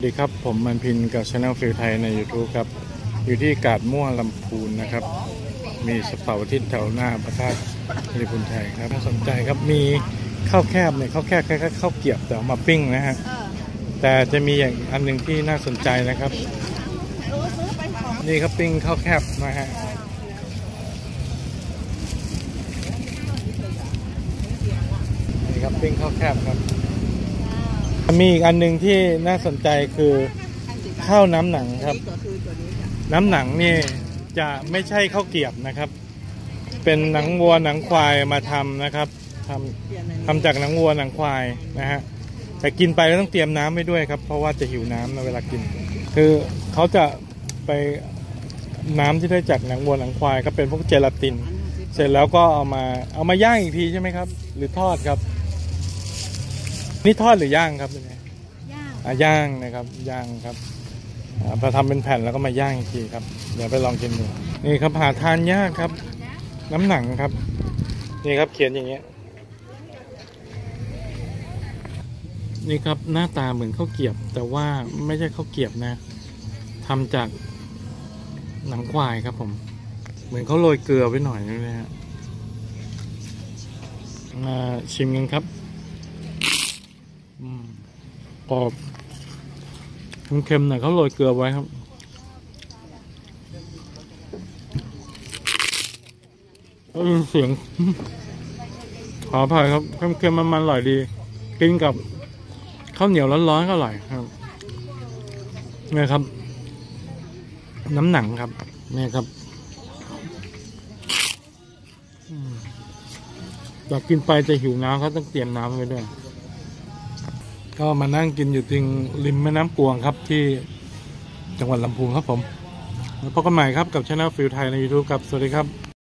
สวัสดีครับ ผมมันพินกับช anel ฟิลไทยใน YouTube ครับ อยู่ที่กาดม่วลำพูนนะครับ มีสเสาร์อาทิตย์แถวหน้าพระธาตุริพุนชัยครับน่าสนใจครับมีข้าวแคบเนี่ยข้าวแคบคล้ายๆข้าวเกรียบแต่เอามาปิ้งนะฮะแต่จะมีอย่างอันหนึ่งที่น่าสนใจนะครับ นี่ครับปิ้งข้าวแคบนะฮะนี่ครับปิ้งข้าวแคบครับ มีอีกอันหนึ่งที่น่าสนใจคือข้าวน้ำหนังครับ น้ำหนังนี่จะไม่ใช่ข้าวเกียบนะครับ เป็นหนังวัวหนังควายมาทำนะครับทำทำจากหนังวัวหนังควายนะฮะแต่กินไปแล้วต้องเตรียมน้ำไว้ด้วยครับ เพราะว่าจะหิวน้ำนะเวลากิน คือเขาจะไปน้ำที่ได้จากหนังวัวหนังควายก็เป็นพวกเจลาติน เสร็จแล้วก็เอามาเอามาย่างอีกทีใช่ไหมครับ หรือทอดครับ นี่ทอดหรือย่างครับเนี่ยย่างอะย่างนะครับย่างครับอ่าพอทำเป็นแผ่นแล้วก็มาย่างอีกทีครับ เดี๋ยวไปลองกินดูนี่ครับหาทานยากครับ น้ำหนังครับ นี่ครับเขียนอย่างเงี้ย นี่ครับหน้าตาเหมือนข้าวเกรียบ แต่ว่าไม่ใช่ข้าวเกรียบนะทำจากหนังควายครับผม เหมือนเขาโรยเกลือไว้หน่อยนึงนะฮะมาชิมกันครับอืม กรอบเค็มหน่อยเขาโรยเกลือไว้ครับเออเสียง ขออภัยครับเค็มๆมันๆอร่อยดี กินกับข้าวเหนียวร้อนๆก็อร่อยครับนี่ครับ น้ำหนังครับนี่ครับอืมอยากกินไปจะหิวน้ำเขาต้องเตรียมน้ำไว้ด้วย ก็มานั่งกินอยู่ติงริมแม่น้ำกวงครับที่จังหวัดลำพูนครับผม แล้วพบกันใหม่ครับกับช่องฟิลไทยใน YouTube ครับ สวัสดีครับ